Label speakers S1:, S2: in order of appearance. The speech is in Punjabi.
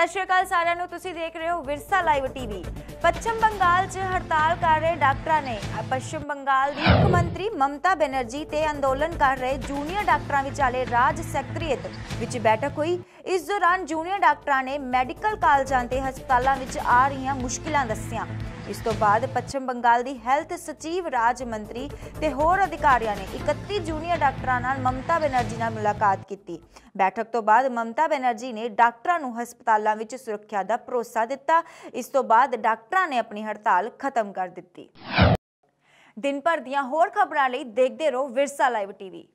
S1: ਸਤਿ ਸ਼੍ਰੀ ਅਕਾਲ ਸਾਰਿਆਂ ਨੂੰ, ਤੁਸੀਂ ਦੇਖ ਰਹੇ ਹੋ ਵਿਰਸਾ ਲਾਈਵ ਟੀਵੀ ਪੱਛਮ ਬੰਗਾਲ 'ਚ ਹੜਤਾਲ ਕਰ ਰਹੇ ਡਾਕਟਰਾਂ ਨੇ। ਪੱਛਮ ਬੰਗਾਲ ਦੀ ਮੁੱਖ ਮੰਤਰੀ ਮਮਤਾ ਬੈਨਰਜੀ ਤੇ ਅੰਦੋਲਨ ਕਰ ਰਹੇ ਜੂਨੀਅਰ ਡਾਕਟਰਾਂ ਵਿਚਾਲੇ ਰਾਜ ਸੈਕਟਰੀਏਟ ਵਿੱਚ ਬੈਠਕ ਹੋਈ। ਇਸ ਦੌਰਾਨ ਜੂਨੀਅਰ ਡਾਕਟਰਾਂ ਨੇ ਮੈਡੀਕਲ ਕਾਲਜਾਂ ਤੇ ਹਸਪਤਾਲਾਂ ਵਿੱਚ ਆ ਰਹੀਆਂ ਮੁਸ਼ਕਿਲਾਂ ਦੱਸੀਆਂ। ਇਸ ਤੋਂ ਬਾਅਦ ਪੱਛਮ ਬੰਗਾਲ ਦੀ ਹੈਲਥ ਸਚੀਵ ਰਾਜ ਮੰਤਰੀ ਤੇ ਹੋਰ ਅਧਿਕਾਰੀਆਂ ਨੇ 31 ਜੂਨੀਅਰ ਡਾਕਟਰਾਂ ਨਾਲ ਮਮਤਾ ਬੈਨਰਜੀ ਨਾਲ ਮੁਲਾਕਾਤ ਕੀਤੀ। ਬੈਠਕ ਤੋਂ ਬਾਅਦ ਮਮਤਾ ਬੈਨਰਜੀ ਨੇ ਡਾਕਟਰਾਂ ਨੂੰ ਹਸਪਤਾਲਾਂ ਵਿੱਚ ਸੁਰੱਖਿਆ ਦਾ ਭਰੋਸਾ ਦਿੱਤਾ। ਇਸ ਤੋਂ ਬਾਅਦ ਡਾਕਟਰਾਂ ਨੇ ਆਪਣੀ ਹੜਤਾਲ ਖਤਮ ਕਰ ਦਿੱਤੀ। ਦਿਨ ਭਰ ਦੀਆਂ ਹੋਰ ਖਬਰਾਂ ਲਈ ਦੇਖਦੇ ਰਹੋ ਵਿਰਸਾ ਲਾਈਵ ਟੀਵੀ।